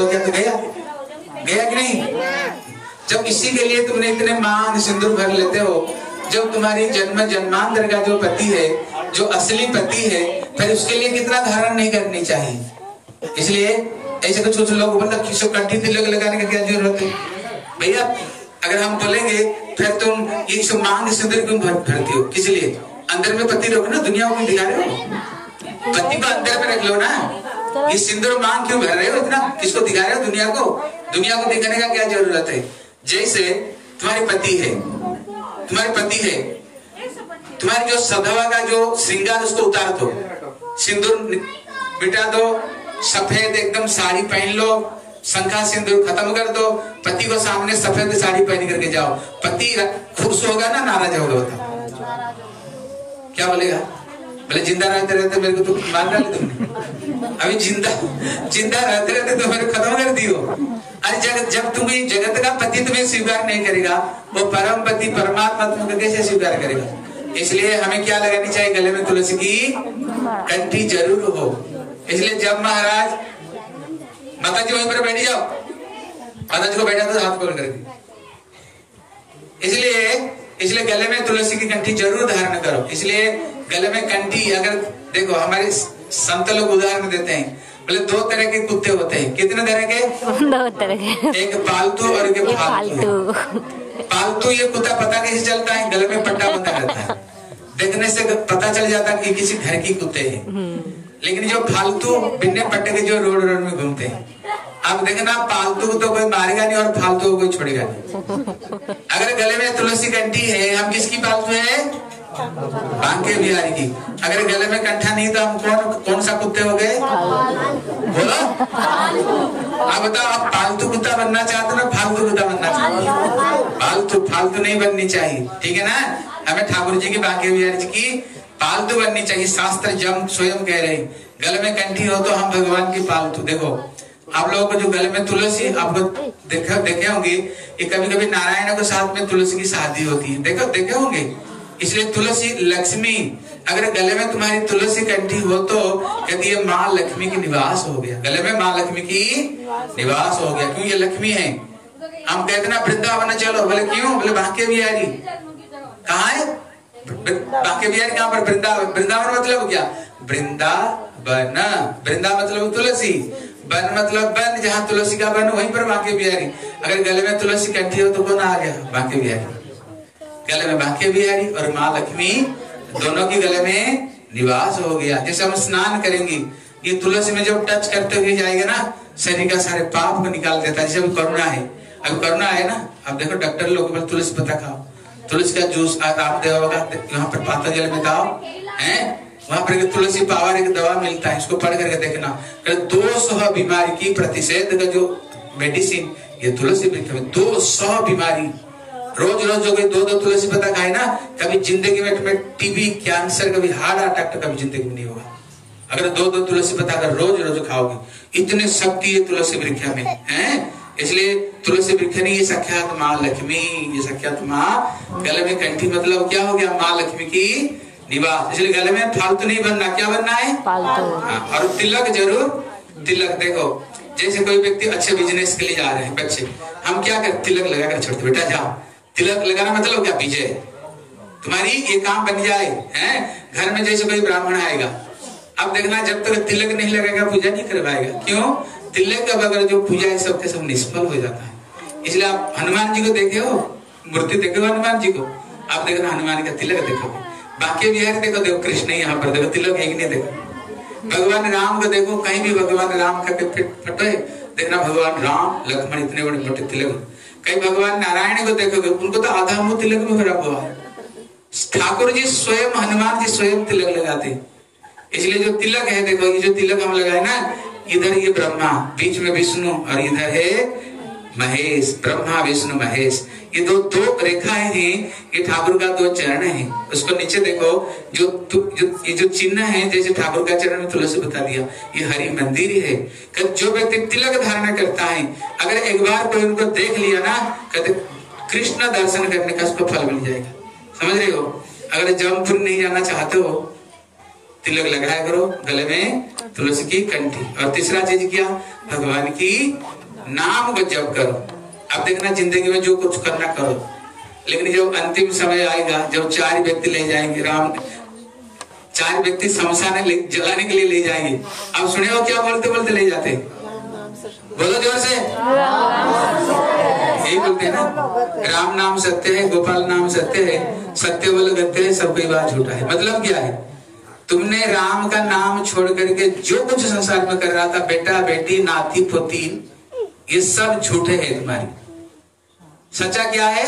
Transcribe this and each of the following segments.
तो क्या तो गया? गया कि नहीं? जब इसी के लिए तुमने इतने मान सिंदूर भर लेते हो, जब तुम्हारी जन्म जन्मांतर का जो पति है, जो असली पति है, फिर उसके लिए कितना धारण नहीं करनी चाहिए? इसलिए ऐसे कुछ कुछ लोग मतलब किसी कंठी तिलक लगाने का क्या ज़रूरत है? भैया, अगर हम बोलेंगे, फिर तुम ये सब मांग सिंदूर क्यों भर, भरती हो? किस लिए? अंदर में पति रखो ना, दुनिया को दिखा रहे हो। पति को अंदर में रख लो ना। ये सिंदूर मांग क्यों भर रहे हो? इतना किसको दिखा रहे हो? दुनिया को? दुनिया को दिखाने का क्या ज़रूरत है? जैसे तुम्हारे पति है। तुम्हारे पति है। तुम्हारी जो सधवा का जो श्रृंगार, उसको उतार दो। सिंदूर मिटा दो। सफ़ेद एकदम साड़ी पहन लो। शंखा सिंदूर खत्म कर दो। पति को सामने सफ़ेद साड़ी पहन करके जाओ। पति खुश होगा ना? नाराज़ होगा। क्या बोलेगा? बोले ज़िंदा रहते रहते मेरे को तो मार डाले तुमने। अभी ज़िंदा ज़िंदा रहते रहते तो मेरे खत्म कर दियो। अरे जगत जब तुम्हें जगत का पति तुम्हें स्वीकार नहीं करेगा, वो परम पति परमात्मा तुमको कैसे स्वीकार करेगा? इसलिए हमें क्या लगानी चाहिए गले में तुलसी की? कंठी ज़रूर हो। इसलिए जब महाराज माता जी वहीं पर बैठ जाओ। माता जी को बैठा तो हाथ खोल करके। इसलिए इसलिए गले में तुलसी की कंठी ज़रूर धारण करो। इसलिए गले में कंठी अगर देखो हमारे संत लोग उदाहरण देते हैं। बोले दो तरह के कुत्ते होते हैं। कितने तरह के? दो तरह के। एक पालतू और एक फालतू। पालतू। ये कुत्ता पता कैसे चलता है? गले में पट्टा बंधा रहता है। देखने से पता चल जाता है कि किसी घर की कुत्ते हैं। लेकिन जो फालतू बिन्ने पट्टे के जो रोड रोड में घूमते हैं अब देखना पालतू को तो कोई मारेगा नहीं और फालतू को कोई छोड़ेगा नहीं। अगर गले में तुलसी कंठी है हम किसकी पालतू है? बांके बिहारी की अगर गले में कंठा नहीं तो हम कौन कौन सा कुत्ते हो गए? बोलो। आप बताओ, आप पालतू कुत्ता बनना चाहते ना, फालतू कुत्ता बनना चाहते हो? फालतू नहीं बननी चाहिए, ठीक है ना? हमें ठाकुर जी की बांके बिहारी जी की, पालतू बननी चाहिए, शास्त्र जम स्वयं कह रहे गले में कंठी हो तो हम भगवान की पालतू। देखो, आप लोगों को जो गले में तुलसी आपको देखे देखे होंगे ये कभी कभी नारायण के साथ में तुलसी की शादी होती है। देखो देखे होंगे? इसलिए तुलसी, लक्ष्मी, अगर गले में तुम्हारी तुलसी कंठी हो तो कहती है माँ लक्ष्मी की निवास हो गया। गले में माँ लक्ष्मी की निवास हो गया, क्यों ये लक्ष्मी है? हम कहते ना, वृंदावन चलो। बोले, क्यों? बोले बांके बिहारी कहा है? बिहारी कहाँ पर? वृंदावन। वृंदावन मतलब क्या? वृंदावन। वृंदा मतलब तुलसी। वन मतलब वन, जहाँ तुलसी का वन, वहीं पर बांके बिहारी अगर गले में तुलसी कंठी हो तो कौन आ गया? बांके बिहारी गले में बांके बिहारी और माँ लक्ष्मी दोनों की गले में निवास हो गया। जैसे हम स्नान करेंगे, ये तुलसी में जब टच करते हुए जाएगा ना, शरीर का सारे पाप को निकाल देता है। जैसे अभी करुणा है। अभी करुणा है ना, अब देखो डॉक्टर लोग तुलसी पत्ता खाओ। तुलसी का जूस आप यहाँ पर पातंजलि में खाओ है? वहाँ पर तुलसी पावर, एक दवा मिलता है, इसको पढ़ करके देखना। दो सौ बीमारी की प्रतिषेध का जो मेडिसिन ये तुलसी दो सौ बीमारी रोज रोज जो कोई दो दो तुलसी पत्ता खाए ना कभी ज़िंदगी में तुम्हें टीबी कैंसर कभी हार्ट अटैक तो कभी ज़िंदगी में नहीं होगा। अगर दो दो तुलसी पत्ता अगर रोज रोज खाओगे इतने शक्ति है तुलसी वृक्ष में है? इसलिए तुलसी वृक्ष नहीं ये सख्यात माँ लक्ष्मी ये सख्यात माँ गले में कंठी मतलब क्या हो गया माँ लक्ष्मी की निवास इसलिए गले में फालतू नहीं बनना क्या बनना है? फालतू। हाँ, और तिलक ज़रूर तिलक देखो जैसे कोई व्यक्ति अच्छे बिज़नेस के लिए जा रहे हैं बच्चे हम क्या कर? तिलक लगा कर छोड़ते बेटा जाओ। तिलक लगाना मतलब क्या विजय। तुम्हारी ये काम बन जाए, हैं? घर में जैसे कोई ब्राह्मण आएगा। अब देखना जब तक तिलक नहीं लगेगा, पूजा नहीं करवाएगा। क्यों? तिलक का बगैर जो पूजा है, सबके सब निष्फल हो जाता है। इसलिए आप हनुमान जी को देखे हो? मूर्ति देखे हो हनुमान जी को? आप देखना हनुमान का तिलक देखोगे। बाकी बिहारी देखो देखो कृष्ण यहाँ पर देखो, तिलक एक नहीं देखो। भगवान राम को देखो, कहीं भी भगवान राम का फ़ोटो है देखना भगवान राम, लक्ष्मण इतने बड़े मोटे तिलक। कहीं भगवान नारायण को देखोगे, उनको तो आधा मुँह तिलक में भरा हुआ है। ठाकुर जी स्वयं हनुमान जी स्वयं तिलक लगाते। इसलिए जो तिलक है, देखो, ये जो तिलक हम लगाए ना, इधर ये ब्रह्मा, बीच में विष्णु और इधर है महेश, ब्रह्मा, विष्णु, महेश। ये दो दो रेखाएँ हैं ये ठाकुर का दो चरण है। उसको नीचे देखो, जो जो, ये जो चिन्ह है, जैसे ठाकुर का चरण में तुलसी बता दिया, ये हरि मंदिर है। कर जो व्यक्ति तिलक धारण करता है, अगर एक बार कोई उनको देख लिया ना कहते कृष्ण दर्शन करने का उसको फल मिल जाएगा। समझ रहे हो? अगर जमपुर नहीं जाना चाहते हो, तिलक लगाया करो गले में तुलसी की कंठी। और तीसरा चीज़ क्या? भगवान की नाम को जप करो। अब देखना ज़िंदगी में जो कुछ करना करो। लेकिन जब अंतिम समय आएगा, जब चार व्यक्ति ले जाएँगे, राम चार व्यक्ति शमशान जलाने के लिए ले जाएँगे। अब सुने हो क्या बोलते बोलते ले जाते? बोलो ज़ोर से। यही बोलते हैं ना? राम नाम सत्य है, गोपाल नाम सत्य है, सत्य बोल गत्य है, सब कोई बात झूठा है। मतलब क्या है? तुमने राम का नाम छोड़ करके जो कुछ संसार में कर रहा था, बेटा, बेटी, नाती, पोती, ये सब झूठे हैं तुम्हारी। सच्चा क्या है?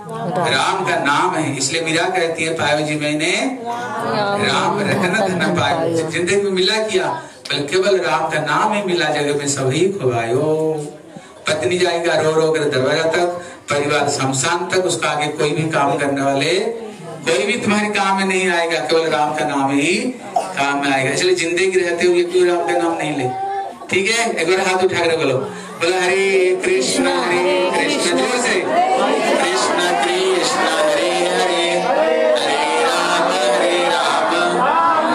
राम। का नाम है इसलिए मीरा कहती है पायो जी मैंने राम रहना धन पायो ज़िंदगी में मिला किया बल केवल राम का नाम ही मिला जगह में सभी खोवायो पत्नी जाएगा रो रो कर दरवाज़ा तक परिवार शमशान तक उसका आगे कोई भी काम करने वाले कोई भी तुम्हारे काम में नहीं आएगा केवल राम का नाम ही काम में आएगा। इसलिए ज़िंदगी रहते हुए क्यों राम का नाम नहीं ले। ठीक है? एक बार हाथ उठा कर बोलो। हरे कृष्ण हरे कृष्ण ज़ोर से। कृष्ण कृष्ण, हरे हरे हरे राम हरे राम राम।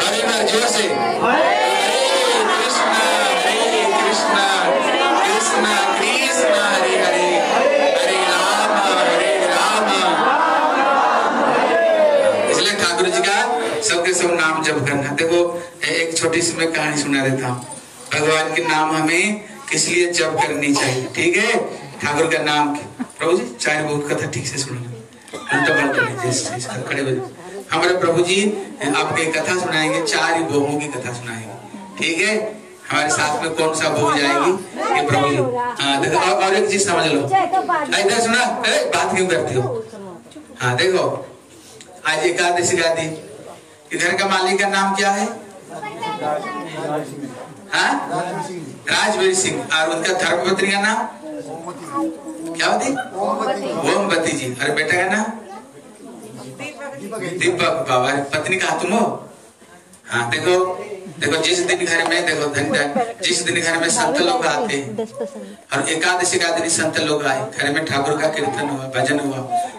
हरे बार ज़ोर से। सबके सब नाम जप करना। देखो, एक छोटी सी मैं कहानी सुना देता हूँ। भगवान के नाम हमें किस लिए जप करनी चाहिए? ठीक है? ठाकुर का नाम प्रभु जी चार बहुत कथा ठीक से सुनो जाओ। हमारे प्रभु जी आपको एक कथा सुनाएँगे चार ही बहुओं की कथा सुनाएँगे। ठीक है? हमारे साथ में कौन सा बहू जाएगी ये प्रभु जी। हाँ देखो और, एक चीज़ समझ लो। इधर सुना अरे बात क्यों करती हो? हाँ देखो आज एकादशी का दिन। घर का मालिक का नाम क्या हाँ? राजवीर सिंह। और उनका धर्मपत्नी का नाम? क्या होती ओमवती जी। अरे बेटा का नाम? दीपक बाबा। पत्नी का तुम हो? हाँ देखो देखो, जिस दिन घर में, देखो, धन जिस दिन घर में संत लोग आते हैं, और एकादशी का दिन संत लोग आए, घर में ठाकुर का कीर्तन हुआ, भजन हुआ,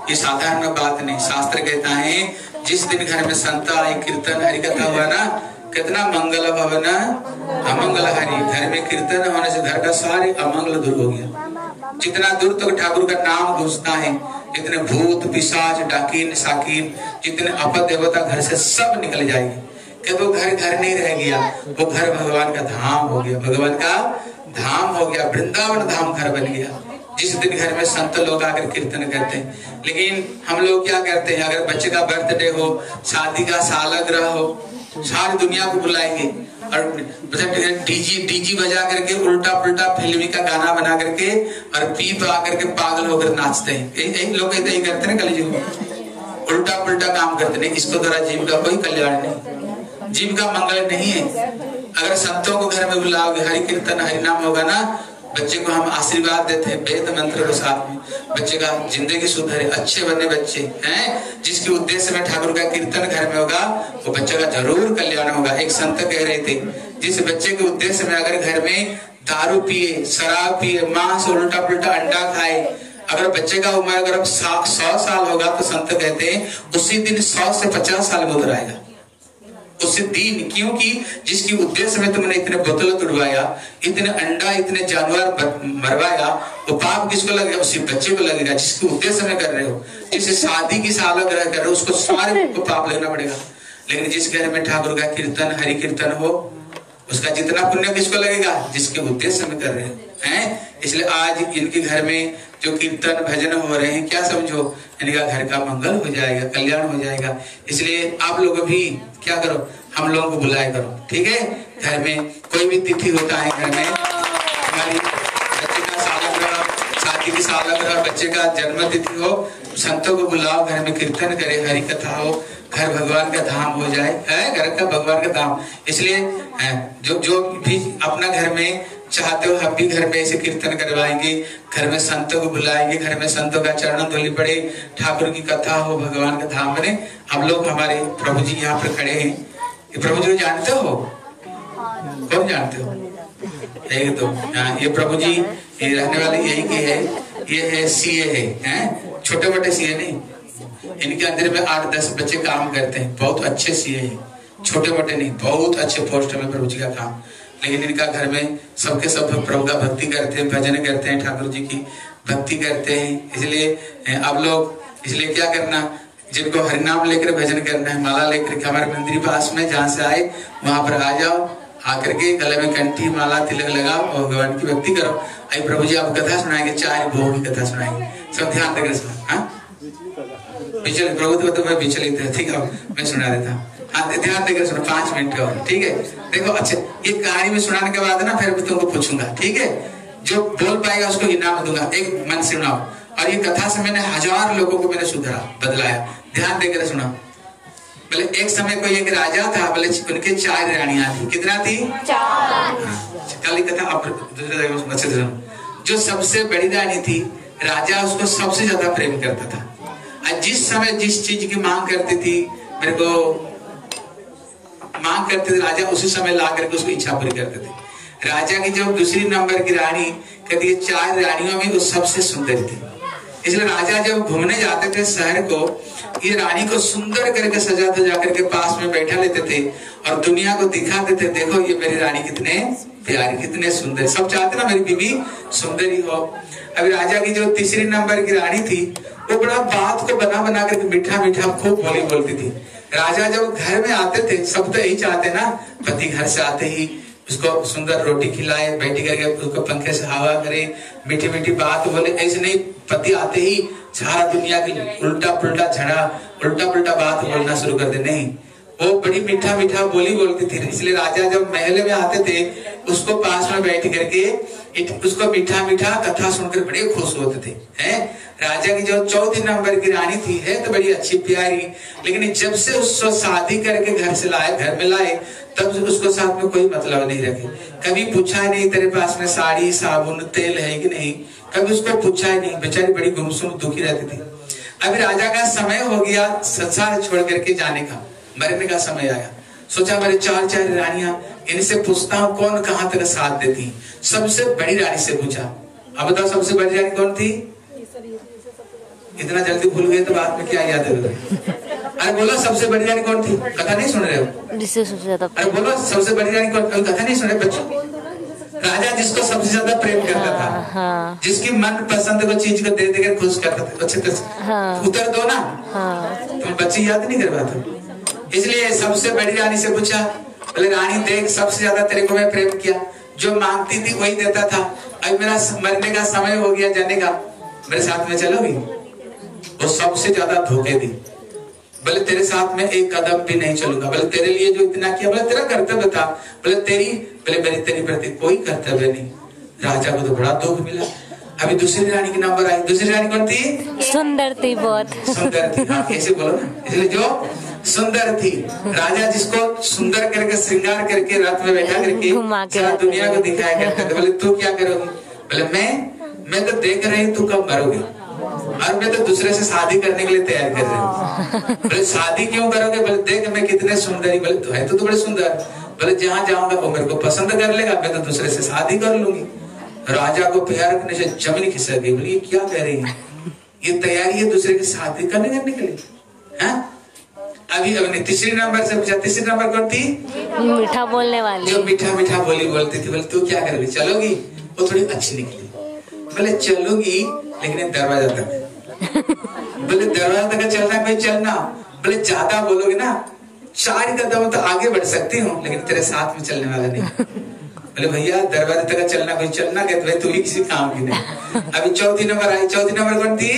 ये साधारण बात नहीं। शास्त्र कहता है, जिस दिन घर में संत आए, कीर्तन हरि कथा हुआ ना कितना मंगल भवन अमंगल हरि घर में कीर्तन होने से घर का सारे अमंगल दूर हो गया। जितना दूर तक तो ठाकुर का नाम घुसता है, जितने भूत, पिशाच, डाकीन, साकीन, जितने अपद देवता घर से सब निकल जाएँगे। कि वो घर घर नहीं रह गया, वो घर भगवान का धाम हो गया। भगवान का धाम हो गया, वृंदावन धाम घर बन गया। जिस दिन घर में संत लोग आकर कीर्तन करते हैं। लेकिन हम लोग क्या करते हैं? अगर बच्चे का बर्थडे हो, शादी का सालग्रह हो सारी दुनिया को बुलाएँगे। और डीजी डीजी बजा करके उल्टा पुल्टा फिल्मी का गाना बना करके और पी पा करके पागल होकर नाचते हैं। यही लोग कहते ही करते हैं में उल्टा पुल्टा काम करते नहीं, इसको द्वारा जीव का कोई कल्याण नहीं। जीव का मंगल नहीं है। अगर संतों को घर में बुलाओगे हरि कीर्तन हरि नाम होगा ना बच्चे को हम आशीर्वाद देते हैं, वेद मंत्र के साथ में। बच्चे का ज़िंदगी सुधरे अच्छे बने बच्चे, हैं? जिसके उद्देश्य में ठाकुर का कीर्तन घर में होगा, वो बच्चे का ज़रूर कल्याण होगा। एक संत कह रहे थे, जिस बच्चे के उद्देश्य में अगर घर में दारू पिए, शराब पिए, मांस उल्टा पुल्टा अंडा खाए, अगर बच्चे का उम्र अगर सौ साल होगा तो संत कहते हैं, उसी दिन सौ से पचास साल में उतर आएगा। उसे दीन क्योंकि जिसकी उद्देश्य में तुमने इतने बोतल तुड़वाया इतने अंडा इतने जानवर मरवाया वो पाप किसको लगेगा? उसी बच्चे को लगेगा जिसके उद्देश्य में कर रहे हो। जिसे शादी की सालगिरह कर रहे हो उसको सारे को पाप लेना पड़ेगा। लेकिन जिस घर में ठाकुर का कीर्तन हरि कीर्तन हो उसका जितना पुण्य किसको लगेगा? जिसके उद्देश्य में कर रहे हैं? इसलिए आज इनके घर में जो कीर्तन भजन हो रहे हैं, क्या समझो? इनका घर का मंगल हो जाएगा, कल्याण हो जाएगा। इसलिए आप लोग भी क्या करो? हम लोगों को बुलाया करो, ठीक है? घर में कोई भी तिथि होता है घर में बच्चे का की बच्चे का जन्म तिथि हो, संतों को बुलाओ, घर में कीर्तन करे हरि कथा हो, घर भगवान का धाम हो जाए, है? घर का भगवान का धाम। इसलिए जो जो भी अपना घर में चाहते हो, हम भी घर में ऐसे कीर्तन करवाएँगे। घर में संतों को बुलाएँगे, घर में संतों का चरण धोली पड़े, ठाकुर की कथा हो, भगवान का धाम बने हम लोग, हमारे प्रभु जी यहाँ पर खड़े हैं। ये प्रभु जी जानते हो? कौन जानते हो? एक दो। हाँ ये प्रभु जी, ये रहने वाले यही के है। ये है सीए है, हैं? छोटे मोटे सीए नहीं। इनके अंदर में आठ दस बच्चे काम करते हैं। बहुत अच्छे सीए हैं। छोटे मोटे नहीं, बहुत अच्छे पोस्ट में प्रभु जी का काम। लेकिन इनका घर में सबके सब प्रभु का भक्ति करते हैं भजन करते हैं ठाकुर जी की भक्ति करते हैं। इसलिए अब लोग इसलिए क्या करना जिनको हरिनाम लेकर भजन करना है माला लेकर के हमारे मंदिर पास में जहाँ से आए वहाँ पर आ जाओ आकर के गले में कंठी माला तिलक लगाओ और भगवान की भक्ति करो। आई प्रभु जी आप कथा सुनाएँगे चार भोग की कथा सुनाएँगे। सब ध्यान सुनो हाँ? प्रभु तो, तो मैं विचलित है ठीक है मैं सुना देता हाँ। ध्यान देकर सुनो पाँच मिनट और ठीक है? देखो अच्छा ये कहानी में सुनाने के बाद ना फिर मैं तुमको पूछूँगा ठीक है? जो बोल पाएगा उसको इनाम दूँगा एक मन से सुनाओ। और ये कथा से मैंने हज़ार लोगों को मैंने सुधरा बदलाया। ध्यान देकर सुना। बोले एक समय कोई एक राजा था बोले उनके चार रानियाँ थी। कितना थी? चार। हाँ, कथा जो सबसे बड़ी रानी थी राजा उसको सबसे ज़्यादा प्रेम करता था। और जिस समय जिस चीज़ की मांग करती थी मेरे को मांग करते थे, राजा उसी समय ला करके उसको इच्छा पूरी करते थे। राजा की जो दूसरी नंबर की रानी, कहती चार रानियों में वो सबसे सुंदर थी। इसलिए राजा जब घूमने जाते थे शहर को, ये रानी को सुंदर करके सजा धजा करके पास में बैठा लेते थे और दुनिया को दिखाते थे, देखो ये मेरी रानी कितने प्यारी, कितने सुंदर। सब चाहते ना, मेरी बीबी सुंदर ही हो। अभी राजा की जो तीसरी नंबर की रानी थी, वो बड़ा बात को बना बना करके मीठा मीठा खूब बोली बोलती थी। राजा जब घर में आते थे, सब तो यही चाहते ना, पति घर से आते ही उसको सुंदर रोटी खिलाए, बैठी करके उसको पंखे से हवा करे मीठी मीठी बात बोले, ऐसे नहीं, पति आते ही सारा दुनिया की उल्टा पुल्टा झड़ा उल्टा पुल्टा बात बोलना शुरू कर दे। नहीं, वो बड़ी मीठा मीठा बोली बोलती थी। इसलिए राजा जब महल में आते थे, उसको पास में बैठ करके उसको मीठा मीठा कथा सुनकर बड़े खुश होते थे, हैं? राजा की जो चौथी नंबर की रानी थी, है तो बड़ी अच्छी प्यारी। लेकिन जब से उसको शादी करके घर से लाए, घर में लाए, तब उसको साथ में कोई मतलब नहीं रखे। कभी पूछा नहीं, तेरे पास में साड़ी, साबुन, तेल है कि नहीं? कभी उसको पूछा ही नहीं, बेचारी बड़ी गुमसुम, दुखी रहती थी। अभी राजा का समय हो गया संसार छोड़ करके जाने का, मरने का समय आया। सोचा मेरे चार चार रानियाँ इनसे पूछता हूँ कौन कहाँ तक साथ देती सबसे बड़ी रानी से पूछा। अब बताओ सबसे बड़ी रानी कौन थी? इतना जल्दी भूल गए तो बाद में क्या याद है अरे बोलो सबसे बड़ी रानी कौन थी? कथा नहीं सुन रहे हो? जिससे सबसे ज़्यादा अरे बोलो सबसे बड़ी रानी कौन कथा नहीं सुन रहे बच्चों? राजा जिसको सबसे ज़्यादा प्रेम करता था हाँ, हाँ। जिसकी मन पसंद को चीज़ को दे देकर खुश करता था अच्छे तरह हाँ, उत्तर दो ना। हाँ, तुम बच्चे याद नहीं कर पाते इसलिए सबसे बड़ी रानी से पूछा बोले रानी देख सबसे ज़्यादा तेरे को मैं प्रेम किया। जो मांगती थी वही देता था। अब मेरा मरने का समय हो गया जाने का। मेरे साथ में चलोगी? वो सबसे ज़्यादा धोखे दी। बोले तेरे साथ में एक कदम भी नहीं चलूँगा। बोले तेरे लिए जो इतना किया बोले तेरा कर्तव्य था। बोले तेरी बोले मेरी तेरी प्रति कोई कर्तव्य नहीं। राजा को तो बड़ा दुख मिला। अभी दूसरी रानी की नंबर आई। दूसरी रानी कौन थी? सुंदर थी बहुत सुंदर थी। हाँ कैसे बोलो ना। इसलिए जो सुंदर थी। राजा जिसको सुंदर करके श्रृंगार करके रथ में बैठा करके सारा दुनिया को दिखाया करते थे। बोले तू क्या करोगी? बोले मैं मैं तो देख रही तू कब मरोगी? और मैं तो दूसरे से शादी करने के लिए तैयार कर रही हूँ। बोले शादी क्यों करोगे? बोले देख मैं कितने सुंदर ही बोले तो है तो, तो बड़े सुंदर। बोले जहाँ जाऊँगा वो मेरे को पसंद कर लेगा मैं तो दूसरे से शादी कर लूँगी। राजा को प्यार करने से ज़मीन खिसक गई। बोले ये क्या कह रही है? ये तैयारी है दूसरे की शादी करने करने के लिए है? अभी अपनी तीसरी नंबर से पूछा तीसरी नंबर कौन थी? मीठा बोलने वाली। जो मीठा मीठा बोली बोलती थी बोले तू क्या करोगी चलोगी? वो थोड़ी अच्छी निकली। बोले चलोगी? लेकिन दरवाज़ा तक। बोले दरवाज़ा तक चलना कोई चलना बोले ज़्यादा बोलोगे ना चार कदम तो आगे बढ़ सकती हूँ लेकिन तेरे साथ में चलने वाला नहीं। बोले भैया दरवाजे तक चलना कोई चलना कहते भाई तू ही किसी काम की नहीं। अभी चौथी नंबर आई चौथी नंबर कौन थी?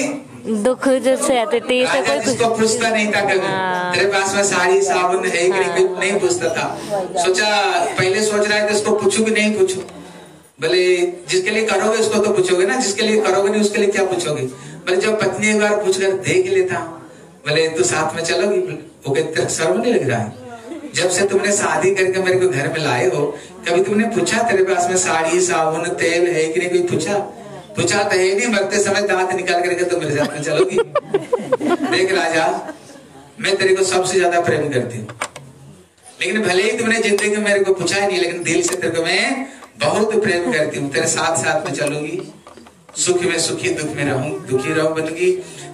दुख जैसे आते थे राजा जिसको पूछता नहीं था कभी। हाँ। तेरे पास में साड़ी साबुन है कि नहीं नहीं पूछता था। सोचा पहले सोच रहा है कि इसको पूछू कि नहीं पूछू? बोले जिसके लिए करोगे उसको तो पूछोगे ना जिसके लिए करोगे नहीं उसके लिए क्या पूछोगे? बोले जब पत्नी एक बार पूछ कर देख लेता। बोले तू साथ में चलोगी वो कहते शर्म नहीं लग रहा है। जब से तुमने शादी करके मेरे को घर में लाए हो कभी तुमने पूछा तेरे पास में साड़ी साबुन तेल है कि नहीं कोई पूछा? तो है नहीं मरते समय दांत निकाल करके तुम मेरे साथ में चलोगी देख राजा, मैं तेरे को सबसे ज़्यादा प्रेम करती हूँ। लेकिन भले ही तुमने ज़िंदगी में मेरे को पूछा ही नहीं, लेकिन दिल से तेरे को मैं बहुत प्रेम करती हूँ। तेरे साथ साथ में चलूँगी। सुख में सुखी, दुख में रहूँ, दुखी रहूँ बनूँगी।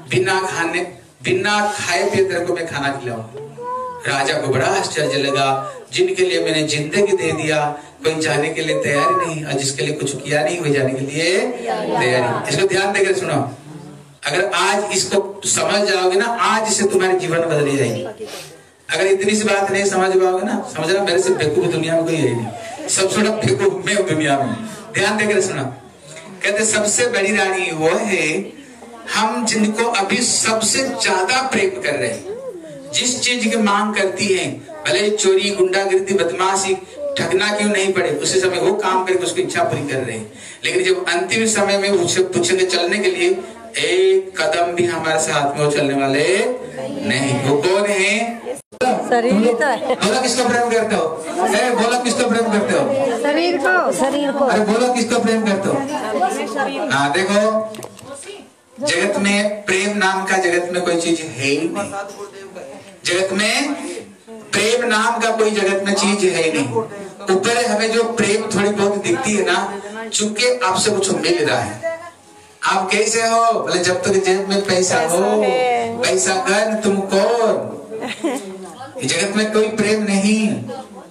बिना खाने, बिना खाए पिए तेरे को मैं खाना खिलाऊं राजा को बड़ा आश्चर्य लगा। जिनके लिए मैंने ज़िंदगी दे दिया कोई जाने के लिए तैयार नहीं, और जिसके लिए कुछ किया नहीं कोई जाने के लिए तैयारी इसको ध्यान देकर सुनो। अगर आज इसको समझ जाओगे ना, आज से तुम्हारी जीवन बदल जाएगी। अगर इतनी सी बात नहीं समझ पाओगे ना, समझ रहा मेरे से बेवकूफ़ दुनिया में कोई है नहीं। सबसे बड़ा बेवकूफ़ मैं दुनिया में। ध्यान देकर सुना। कहते, सबसे बड़ी रानी वो है, हम जिनको अभी सबसे ज़्यादा प्रेम कर रहे हैं। जिस चीज़ की मांग करती है भले चोरी गुंडागिर्दी बदमाशी ठगना क्यों नहीं पड़े? उसी समय वो काम करके उसकी इच्छा पूरी कर रहे हैं। लेकिन जब अंतिम समय में उससे पूछेंगे चलने के लिए एक कदम भी हमारे साथ में वो चलने वाले नहीं। वो कौन है? शरीर तो बोला किसको प्रेम करते हो? ए, बोला किसको प्रेम करते हो? शरीर को। शरीर को। अरे बोलो किसको प्रेम करते हो? हाँ देखो जगत में प्रेम नाम का जगत में कोई चीज़ है ही नहीं। जगत में प्रेम नाम का कोई जगत में चीज़ है ही नहीं। ऊपर हमें जो प्रेम थोड़ी बहुत दिखती है ना चूँकि आपसे कुछ मिल रहा है। आप कैसे हो? बोले जब तक जेब में पैसा हो पैसा कर तुम कौन? जगत में कोई प्रेम नहीं।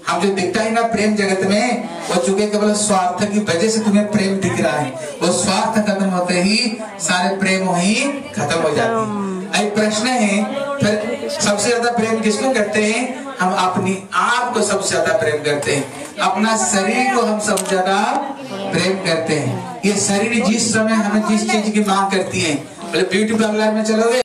हम जो दिखता है ना प्रेम जगत में वो चूँकि केवल स्वार्थ की वजह से तुम्हें प्रेम दिख रहा है। वो स्वार्थ खत्म होते ही सारे प्रेम ही खत्म हो जाते हैं। अब प्रश्न है, फिर सबसे ज़्यादा प्रेम किसको करते हैं? हम अपनी आप को सबसे ज़्यादा प्रेम करते हैं। अपना शरीर को हम सबसे ज़्यादा प्रेम करते हैं। ये शरीर जिस समय हमें जिस चीज़ की मांग करती है, बोले ब्यूटी पार्लर में चलोगे?